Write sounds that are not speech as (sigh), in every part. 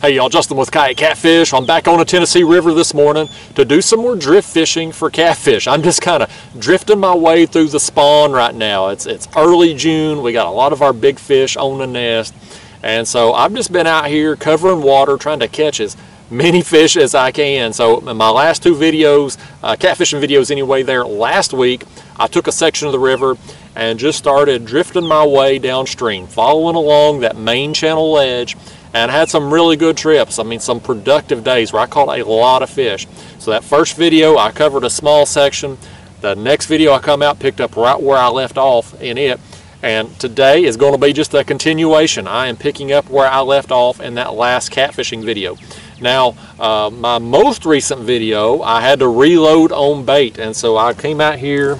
Hey y'all, Justin with Kayak Catfish. I'm back on the Tennessee River this morning to do some more drift fishing for catfish. I'm just kind of drifting my way through the spawn right now. It's, it's early June. We got a lot of our big fish on the nest. And so I've just been out here covering water trying to catch as many (laughs) fish as I can. So in my last two videos, uh, catfishing videos anyway there last week, I took a section of the river and just started drifting my way downstream, following along that main channel ledge and had some really good trips. I mean, some productive days where I caught a lot of fish. So that first video, I covered a small section. The next video I come out picked up right where I left off in it. And today is going to be just a continuation. I am picking up where I left off in that last catfishing video. Now, uh, my most recent video, I had to reload on bait. And so I came out here,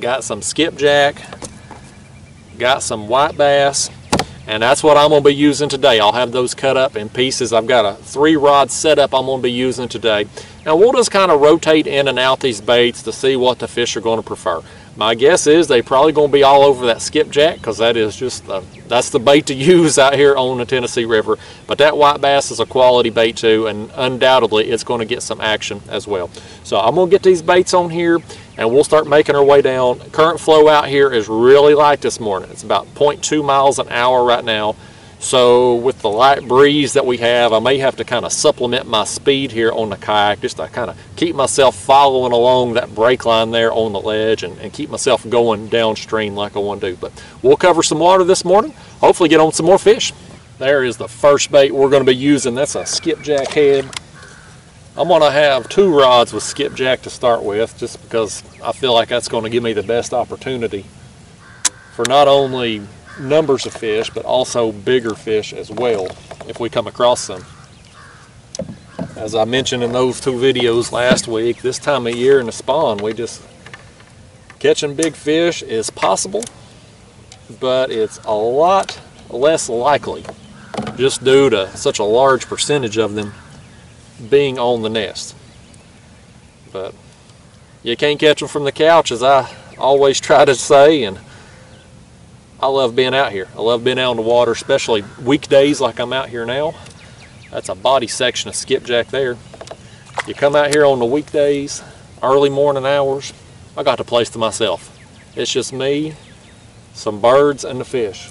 got some skipjack, got some white bass, and that's what I'm going to be using today. I'll have those cut up in pieces. I've got a three rod setup I'm going to be using today. Now we'll just kind of rotate in and out these baits to see what the fish are going to prefer. My guess is they probably going to be all over that skipjack because that is just the, that's the bait to (laughs) use out here on the Tennessee River. But that white bass is a quality bait too, and undoubtedly it's going to get some action as well. So I'm going to get these baits on here and we'll start making our way down. Current flow out here is really light this morning. It's about 0.2 miles an hour right now. So with the light breeze that we have, I may have to kind of supplement my speed here on the kayak just to kind of keep myself following along that break line there on the ledge and, and keep myself going downstream like I want to. But we'll cover some water this morning, hopefully get on some more fish. There is the first bait we're going to be using. That's a skipjack head. I'm going to have two rods with skipjack to start with just because I feel like that's going to give me the best opportunity for not only numbers of fish, but also bigger fish as well if we come across them. As I mentioned in those two videos last week, this time of year in the spawn, we just catching big fish is possible, but it's a lot less likely just due to such a large percentage of them being on the nest. But you can't catch them from the couch as I always try to say and I love being out here. I love being out on the water, especially weekdays like I'm out here now. That's a body section of skipjack there. You come out here on the weekdays, early morning hours, I got the place to myself. It's just me, some birds, and the fish.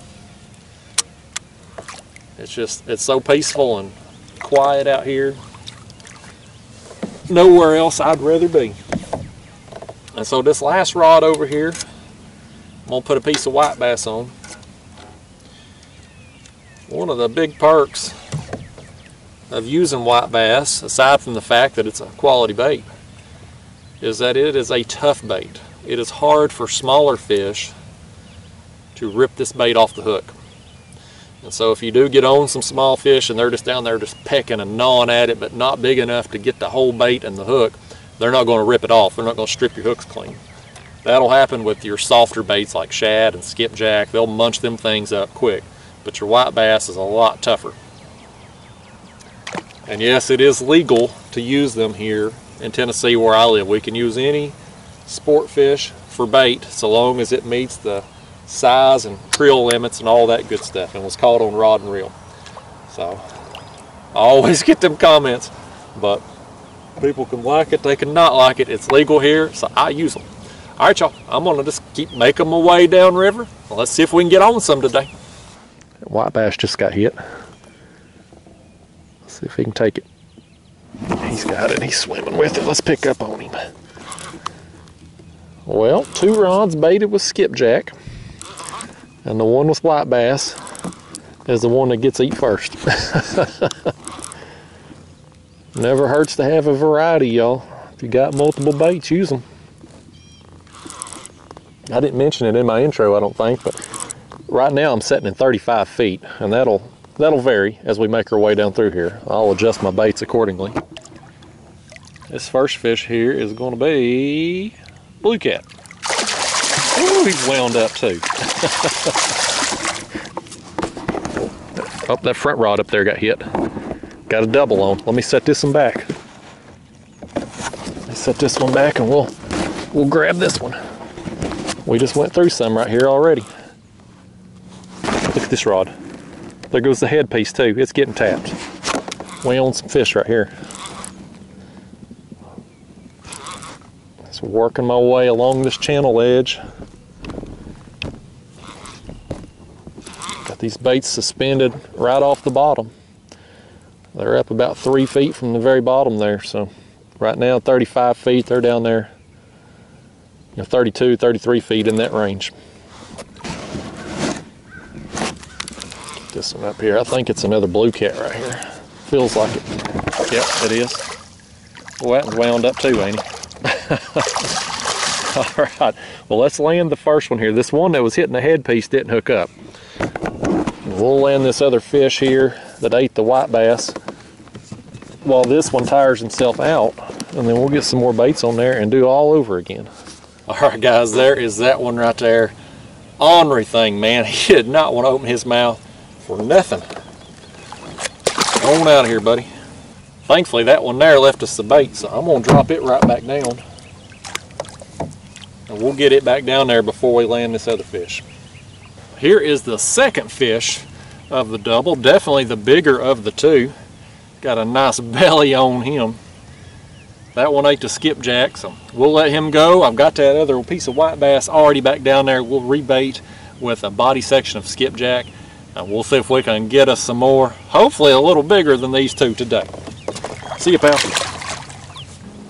It's just, it's so peaceful and quiet out here. Nowhere else I'd rather be. And so this last rod over here, I'm going to put a piece of white bass on. One of the big perks of using white bass, aside from the fact that it's a quality bait, is that it is a tough bait. It is hard for smaller fish to rip this bait off the hook. And so if you do get on some small fish and they're just down there just pecking and gnawing at it, but not big enough to get the whole bait and the hook, they're not going to rip it off. They're not going to strip your hooks clean. That'll happen with your softer baits like shad and skipjack. They'll munch them things up quick. But your white bass is a lot tougher. And yes, it is legal to use them here in Tennessee where I live. We can use any sport fish for bait so long as it meets the size and creel limits and all that good stuff and was caught on rod and reel. So I always (laughs) get them comments, but people can like it, they can not like it. It's legal here, so I use them. All right, y'all, I'm gonna just keep making my way downriver. Let's see if we can get on some today. White bass just got hit. Let's see if he can take it. He's got it, he's swimming with it. Let's pick up on him. Well, two rods baited with skipjack. And the one with white bass is the one that gets eat first. (laughs) Never hurts to have a variety, y'all. If you got multiple baits, use them. I didn't mention it in my intro, I don't think, but right now I'm setting in 35 feet, and that'll that'll vary as we make our way down through here. I'll adjust my baits accordingly. This first fish here is going to be blue cat. Ooh, he's wound up too. (laughs) oh, that front rod up there got hit. Got a double on. Let me set this one back. Let me set this one back and we'll we'll grab this one. We just went through some right here already. Look at this rod. There goes the head piece too. It's getting tapped. we own some fish right here. Just working my way along this channel edge. Got these baits suspended right off the bottom. They're up about three feet from the very bottom there. So right now, 35 feet, they're down there, you know, 32, 33 feet in that range. This one up here. I think it's another blue cat right here. Feels like it. Yep, it is. Well, that one's wound up too, ain't he? (laughs) All right, well, let's land the first one here. This one that was hitting the headpiece didn't hook up. We'll land this other fish here that ate the white bass while this one tires himself out and then we'll get some more baits on there and do all over again. (laughs) All right guys, there is that one right there. Ornery thing, man. (laughs) He did not want to open his mouth for nothing. On out of here, buddy. Thankfully that one there left us the bait, so I'm gonna drop it right back down. And we'll get it back down there before we land this other fish. Here is the second fish of the double, definitely the bigger of the two. Got a nice (laughs) belly on him. That one ate the skipjack, so we'll let him go. I've got that other piece of white bass already back down there. We'll rebait with a body section of skipjack. And we'll see if we can get us some more, hopefully a little bigger than these two today. See you, pal.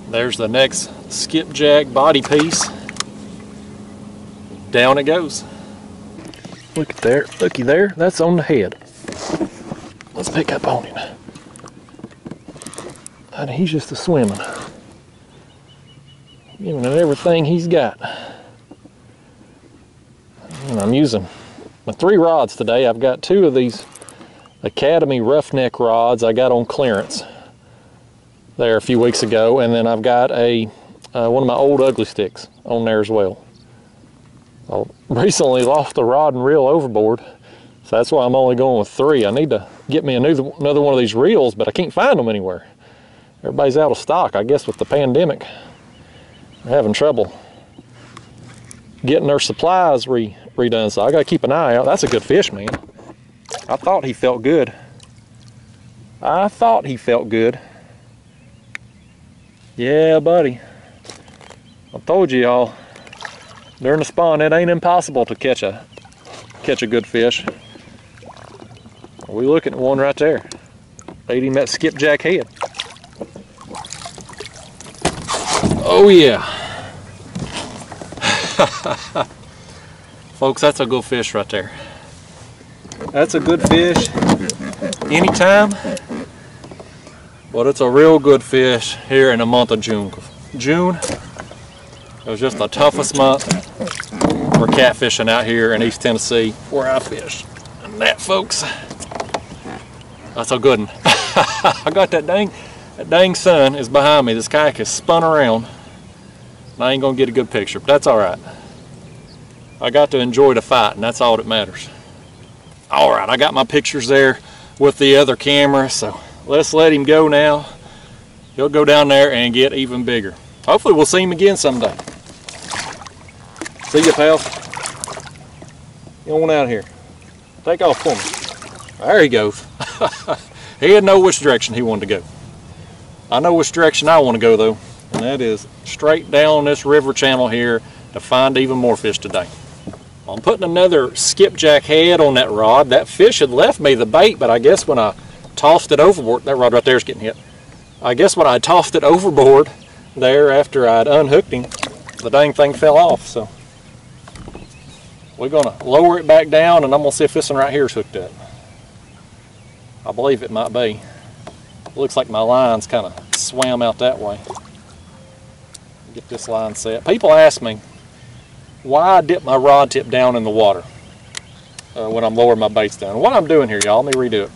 There's the next skipjack body piece. Down it goes. Look at there, looky there, that's on the head. Let's pick up on him. And he's just a swimming. Giving it everything he's got. And I'm using my three rods today. I've got two of these Academy roughneck rods I got on clearance there a few weeks ago. And then I've got a uh, one of my old Ugly Stiks on there as well. I recently lost the rod and reel overboard. So that's why I'm only going with three. I need to get me another, another one of these reels, but I can't find them anywhere. Everybody's out of stock, I guess, with the pandemic. They're having trouble getting their supplies re redone, so I gotta keep an eye out. That's a good fish, man. I thought he felt good. I thought he felt good. Yeah, buddy. I told you y'all, during the spawn, it ain't impossible to catch a catch a good fish. We looking at one right there. Ate him that skipjack head. Oh yeah. (laughs) Folks, that's a good fish right there. That's a good fish anytime, but it's a real good fish here in the month of June. June, it was just the toughest month for catfishing out here in East Tennessee where I fish. And that, folks, that's a good one. (laughs) I got that dang, that dang sun is behind me. This kayak is spun around. I ain't gonna get a good picture, but that's all right. I got to enjoy the fight, and that's all that matters. All right, I got my pictures there with the other camera, so let's let him go now. He'll go down there and get even bigger. Hopefully we'll see him again someday. See you, pal. Get on out here. Take off for me. There he goes. (laughs) he didn't know which direction he wanted to go. I know which direction I want to go, though and that is straight down this river channel here to find even more fish today. I'm putting another skipjack head on that rod. That fish had left me the bait, but I guess when I tossed it overboard, that rod right there is getting hit. I guess when I tossed it overboard there after I'd unhooked him, the dang thing fell off. So we're gonna lower it back down and I'm gonna see if this one right here is hooked up. I believe it might be. Looks like my line's kind of swam out that way get this line set. People ask me why I dip my rod tip down in the water uh, when I'm lowering my baits down. What I'm doing here, y'all, let me redo it.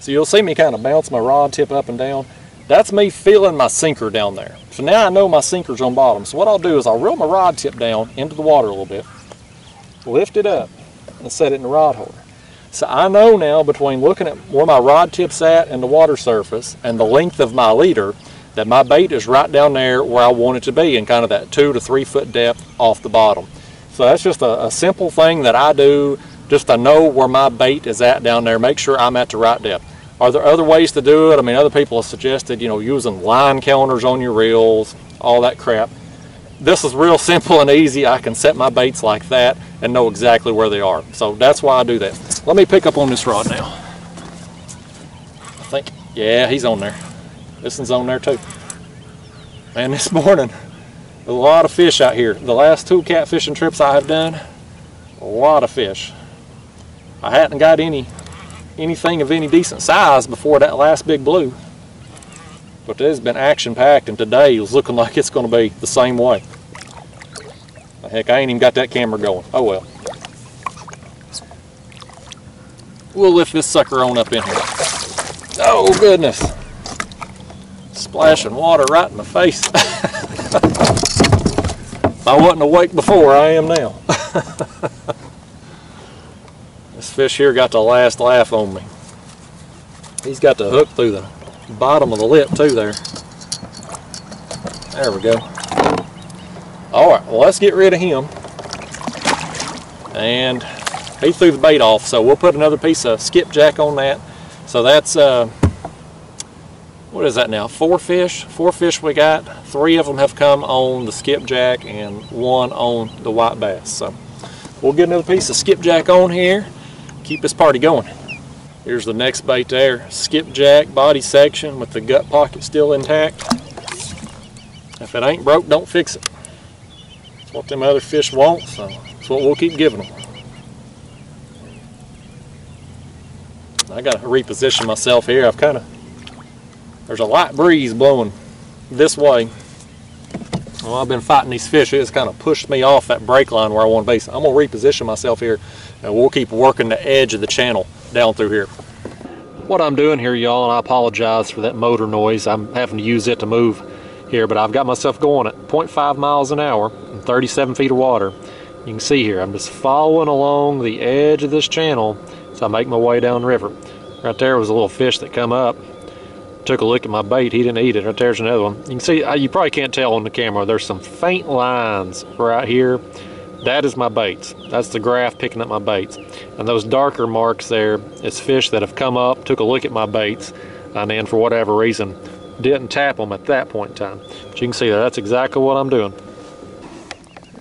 So you'll see me kind of bounce my rod tip up and down. That's me feeling my sinker down there. So now I know my sinker's on bottom. So what I'll do is I'll reel my rod tip down into the water a little bit, lift it up, and set it in the rod holder. So I know now between looking at where my rod tip's at and the water surface and the length of my leader that my bait is right down there where I want it to be in kind of that two to three foot depth off the bottom. So that's just a, a simple thing that I do just to know where my bait is at down there, make sure I'm at the right depth. Are there other ways to do it? I mean, other people have suggested, you know, using line counters on your reels, all that crap. This is real (laughs) simple and easy. I can set my baits like that and know exactly where they are. So that's why I do that. Let me pick up on this rod now. I think, yeah, he's on there. This one's on there too. Man, this (laughs) morning, a lot of fish out here. The last two catfishing trips I have done, a lot of fish. I hadn't got any anything of any decent size before that last big blue. But it has been action packed and today is looking (laughs) like it's going to be the same way. Heck, I ain't even got that camera going. Oh well. We'll lift this sucker on up in here. Oh goodness. Splashing water right in the face. (laughs) I wasn't awake before, I am now. (laughs) this fish here got the last laugh on me. He's got the hook through the bottom of the lip too there. There we go. Alright, well let's get rid of him. And he threw the bait off, so we'll put another piece of skipjack on that. So that's, uh, what is that now, four fish? Four fish we got. Three of them have come on the skipjack and one on the white bass. So we'll get another piece of skipjack on here, keep this party going. Here's the next bait there, skipjack body section with the gut pocket still intact. If it ain't broke, don't fix it. That's what them other fish want, so that's what we'll keep giving them. I gotta reposition myself here. I've kind of, there's a light breeze blowing this way. Well, I've been fighting these fish. It's kind of pushed me off that break line where I want to be. So I'm gonna reposition myself here and we'll keep working the edge of the channel down through here. What I'm doing here, y'all, and I apologize for that motor noise. I'm having to use it to move here, but I've got myself going at 0.5 miles an hour and 37 feet of water. You can see here, I'm just following along the edge of this channel as I make my way down river. Right there was a little fish that come up, took a look at my bait, he didn't eat it. There's another one. You can see, uh, you probably can't tell on the camera, there's some faint lines right here. That is my baits. That's the graph picking up my baits. And those darker marks there, it's fish that have come up, took a look at my baits, and then for whatever reason, didn't tap them at that point in time. But you can see that that's exactly what I'm doing.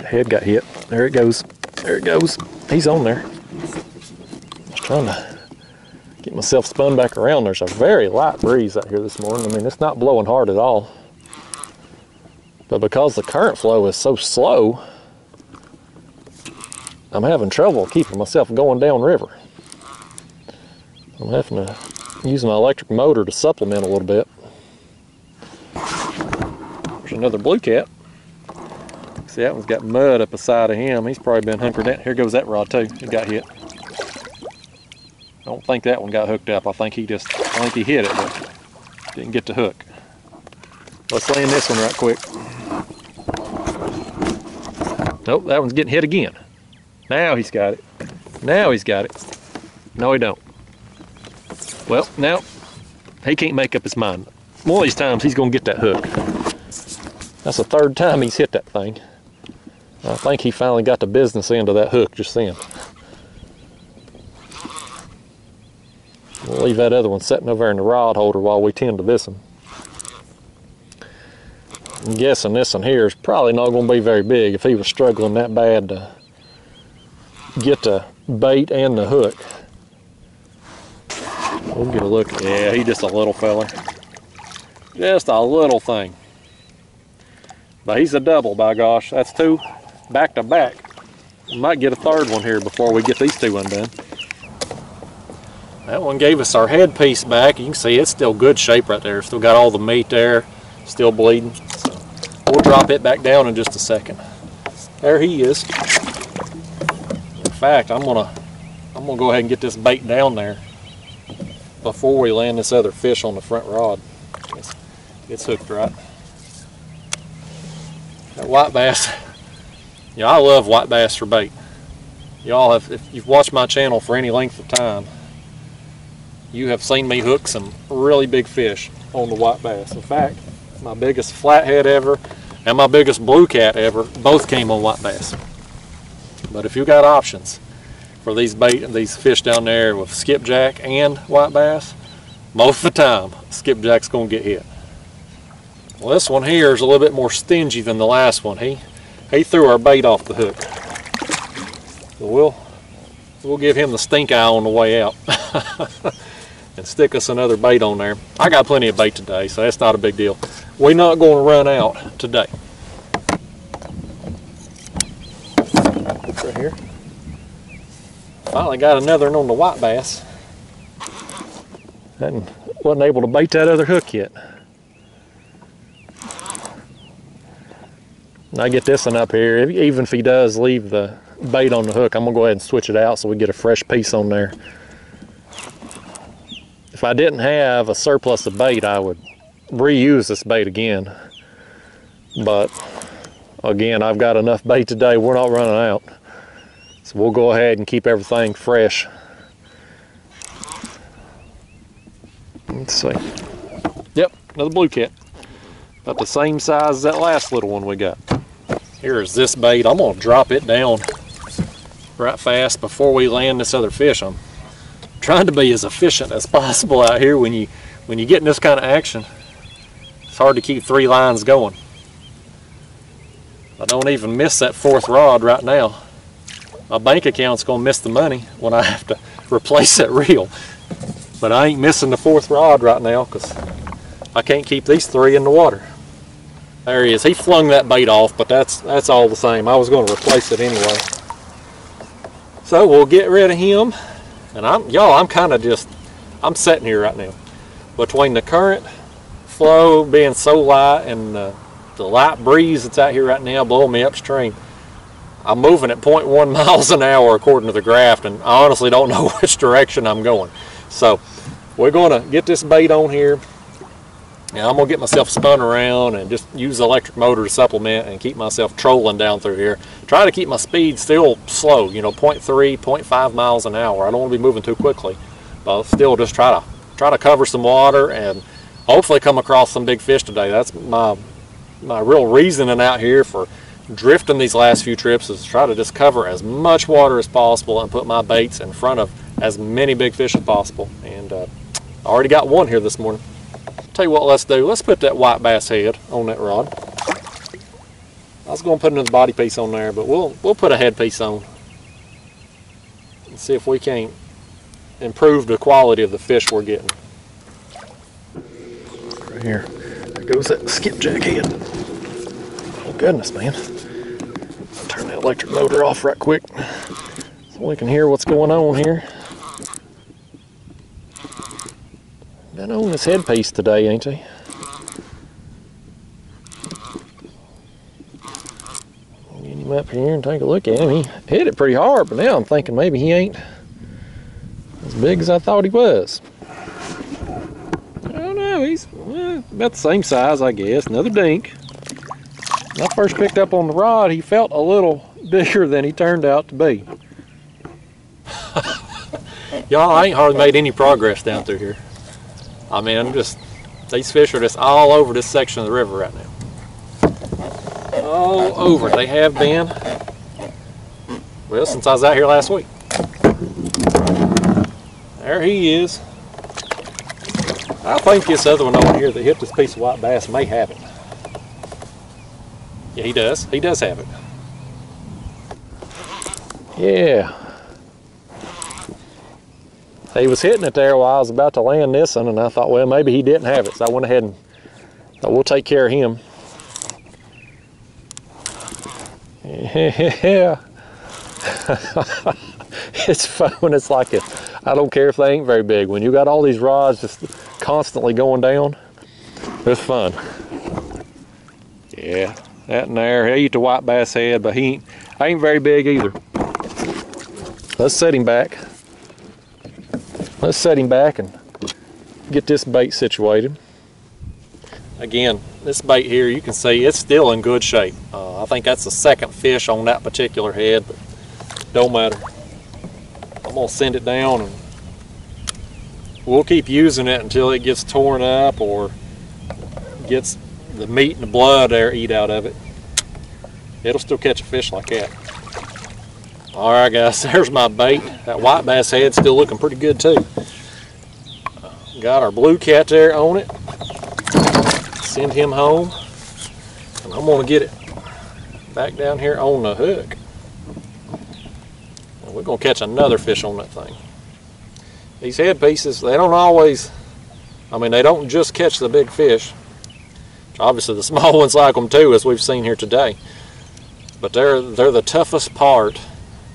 Head got hit. There it goes. There it goes. He's on there. Just trying to get myself spun back around. There's a very light breeze out here this morning. I mean, it's not blowing hard at all. But because the current flow is so slow, I'm having trouble keeping myself going down river. I'm having to use my electric motor to supplement a little bit. There's another blue cat. See, that one's got mud up the side of him. He's probably been hunkered down. Here goes that rod too. He got hit. Don't think that one got hooked up. I think he just, I think he hit it, but didn't get the hook. Let's land this one right quick. Nope, that one's getting hit again. Now he's got it. Now he's got it. No, he don't. Well, now he can't make up his mind. One of these times he's gonna get that hook. That's the third time he's hit that thing. I think he finally got the business end of that hook just then. We'll leave that other one sitting over in the rod holder while we tend to this one. I'm guessing this one here is probably not going to be very big if he was struggling that bad to get the bait and the hook. We'll get a look. Yeah, he just a little fella. Just a little thing. But he's a double, by gosh. That's two back to back. We might get a third one here before we get these two undone. That one gave us our headpiece back. You can see it's still good shape right there. Still got all the meat there, still bleeding. So we'll drop it back down in just a second. There he is. In fact, I'm gonna I'm gonna go ahead and get this bait down there before we land this other fish on the front rod. It's, it's hooked right. That white bass, (laughs) yeah, I love white bass for bait. Y'all have, if you've watched my channel for any length of time, you have seen me hook some really big fish on the white bass. In fact, my biggest flathead ever and my biggest blue cat ever both came on white bass. But if you got options for these bait and these fish down there with skipjack and white bass, most of the time, skipjack's gonna get hit. Well, this one here is a little bit more stingy than the last one. He he threw our bait off the hook. So we'll we'll give him the stink eye on the way out (laughs) and stick us another bait on there. I got plenty of bait today, so that's not a big deal. We're not going to run out today. Right here. Finally got another one on the white bass. And wasn't able to bait that other hook yet. I get this one up here, even if he does leave the bait on the hook, I'm gonna go ahead and switch it out so we get a fresh piece on there. If I didn't have a surplus of bait, I would reuse this bait again. But again, I've got enough bait today, we're not running out. So we'll go ahead and keep everything fresh. Let's see. Yep, another blue cat. About the same size as that last little one we got. Here's this bait. I'm gonna drop it down right fast before we land this other fish. I'm trying to be as efficient as (laughs) possible out here when you when you get in this kind of action. It's hard to keep three lines going. I don't even miss that fourth rod right now. My bank account's gonna miss the money when I (laughs) have to replace that reel. But I ain't missing the fourth rod right now because I can't keep these three in the water. There he is. He flung that bait off, but that's that's all the same. I was going to replace it anyway. So we'll get rid of him. And I'm y'all, I'm kind of just I'm sitting here right now. Between the current flow being so light and the, the light breeze that's out here right now blowing me upstream, I'm moving at 0.1 (laughs) miles an hour according to the graph, and I honestly don't (laughs) know which direction I'm going. So we're going to get this bait on here, and I'm going to get myself spun around and just use the electric motor to supplement and keep myself trolling down through here. Try to keep my speed still slow, you know, 0.3, 0.5 miles an hour. I don't want to be moving too quickly, but still just try to try to cover some water and hopefully come across some big fish today. That's my my real reasoning out here for drifting these last few trips is to try to just cover as much water as possible and put my baits in front of as many big fish as possible. And uh, I already got one here this morning. Tell you what let's do. Let's put that white bass head on that rod. I was going to put another body piece on there, but we'll we'll put a head piece on. And see if we can't improve the quality of the fish we're getting. Right here. There goes that skipjack head. Oh goodness, man. Turn that electric motor off right quick so we can hear what's going on here. Been on this headpiece today, ain't he? Up here and take a look at him. He hit it pretty hard, but now I'm thinking maybe he ain't as big as I thought he was. I don't know, he's well, about the same size, I guess. Another dink. When I first picked up on the rod, he felt a little (laughs) bigger than he turned out to be. (laughs) Y'all, I ain't hardly made any progress down through here. I mean, I'm just, these fish are just all over this section of the river right now. All over. They have been, well, since I was out here last week. There he is. I think this other one over here that hit this piece of white bass may have it. Yeah, he does. He does have it. Yeah. He was hitting it there while I was about to land this one, and I thought, well, maybe he didn't have it. So I went ahead and thought, we'll take care of him. Yeah. (laughs) it's fun when it's like it. I don't care if they ain't very big. When you got all these rods just constantly going down, it's fun. Yeah, that in there. He eat the white bass head, but he ain't, ain't very big either. Let's set him back. Let's set him back and get this bait situated. Again, this bait here, you can see it's still in good shape. Uh, I think that's the second fish on that particular head, but don't matter. I'm gonna send it down and we'll keep using it until it gets torn up or gets the meat and the blood there eat out of it. It'll still catch a fish like that. All right, guys, (laughs) there's my bait. That white bass head's still looking pretty good too. got our blue cat there on it. Send him home. And I'm gonna get it back down here on the hook. And we're gonna catch another fish on that thing. These head pieces, they don't always, I mean, they don't just catch the big fish. Obviously the (laughs) small ones like them too, as we've seen here today. But they're, they're the toughest part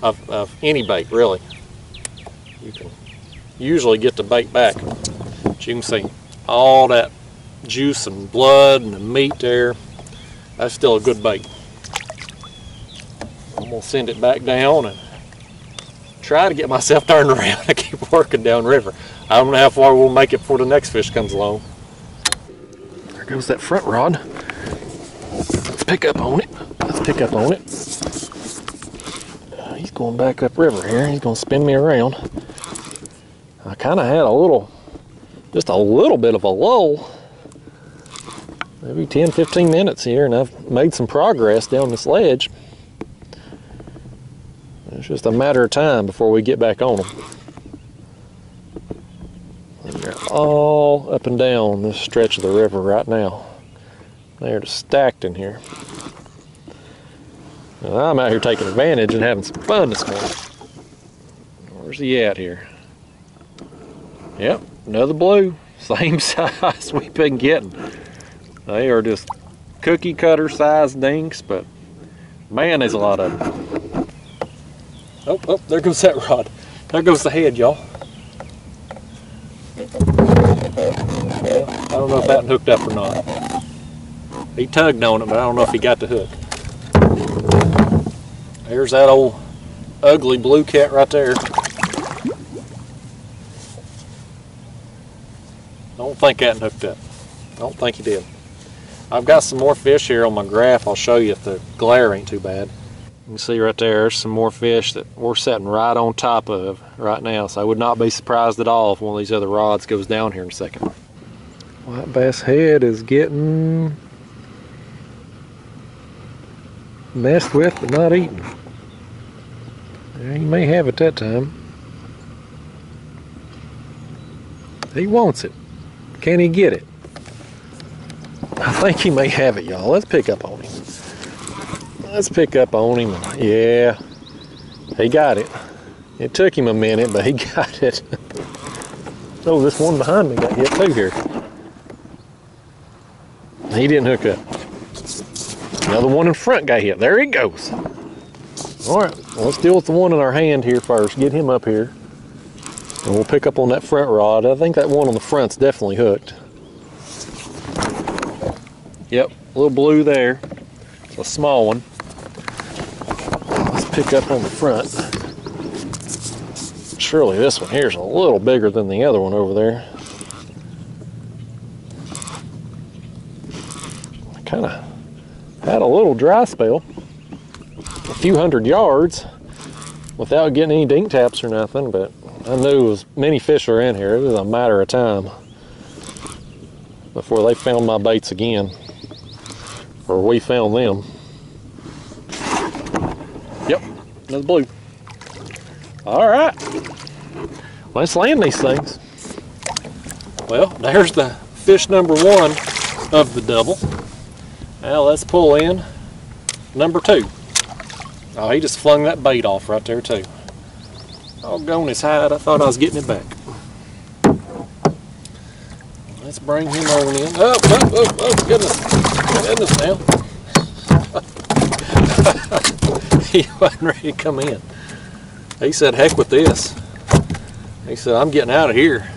of, of any bait, really. You can usually get the bait back. But you can see all that juice and blood and the meat there. That's still a good bait. I'm gonna send it back down and try to get myself (laughs) turned around and keep working downriver. I don't know how far we'll make it before the next fish comes along. There goes that front rod. Let's pick up on it. Let's pick up on it. Uh, he's going back up river here. He's going to spin me around. I kind of had a little, just a little bit of a lull. Maybe 10, 15 minutes here, and I've made some progress down this ledge. It's just a matter of time before we get back on them. They're all up and down this stretch of the river right now. They're just stacked in here. I'm out here taking advantage and having some fun this morning. Where's he at here? Yep, another blue. (laughs) Same (laughs) size we've been getting. They are just cookie cutter size dinks, but man, there's a lot of them. Oh, oh, there goes that rod. There goes the head, y'all. Well, I don't know if that hooked up or not. He tugged on it, but I don't know if he got the hook. There's that old ugly blue cat right there. I don't think that hooked up. I don't think he did. I've got some more fish here on my graph. I'll show you if the glare ain't too bad. You can see right there, some more fish that we're sitting right on top of right now. So I would not be surprised at all if one of these other rods goes down here in a second. White bass head is getting messed with but not eaten. He may have it that time. He wants it. Can he get it? I think he may have it, y'all. Let's pick up on him. Let's pick up on him. Yeah, he got it. It took him a minute, but he (laughs) got it. oh, this one behind me got hit too here. He didn't hook up. Another one in front got hit. There he goes. All right, let's deal with the one in our hand here first. Get him up here. And we'll pick up on that front rod. I think that one on the front's definitely hooked. Yep, a little blue there. It's a small one. Let's pick up on the front. Surely this one here is a little bigger than the other one over there. I kind of had a little dry spell. A few hundred yards without getting any dink taps or nothing, but I knew as many fish are in here. It was a matter of time before they found my baits again, or we found them. Yep, another blue. All right, let's land these things. Well, there's the fish number one of the double. Now let's pull in number two. Oh, he just flung that bait off right there too. Oh, Doggone his hide, I thought I was getting it back. Let's bring him on in. Oh, oh, oh, oh goodness. Goodness now. (laughs) he wasn't ready to come in. He said, heck with this. He said, I'm getting out of here.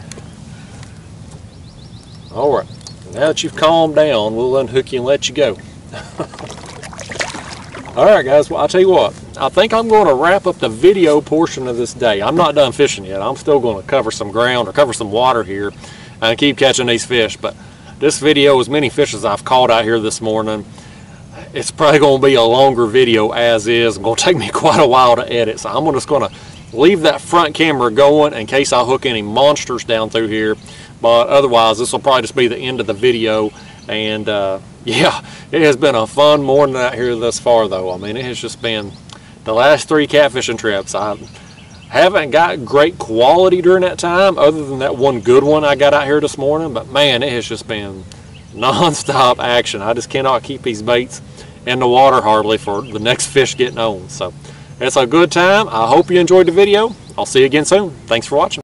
All right, now that you've calmed down, we'll unhook you and let you go. (laughs) All right, guys, well, I'll tell you what. I think I'm going to wrap up the video portion of this day. I'm not done fishing yet. I'm still going to cover some ground or cover some water here and keep catching these fish. But this video, as many fish as I've caught out here this morning, it's probably going to be a longer video as is. Going (laughs) to take me quite a while to edit. So I'm just going to leave that front camera going in case I hook any monsters down through here. But otherwise, this will probably just be the end of the video. And uh, (laughs) yeah, it has been a fun morning out here thus far, though. I mean, it has just been the last three catfishing trips. I Haven't got great quality during that time other than that one good one I got out here this morning, but man, it has just been (laughs) non-stop action. I just cannot keep these baits in the water hardly for the next fish getting on. So it's a good time. I hope you enjoyed the video. I'll see you again soon. Thanks for watching.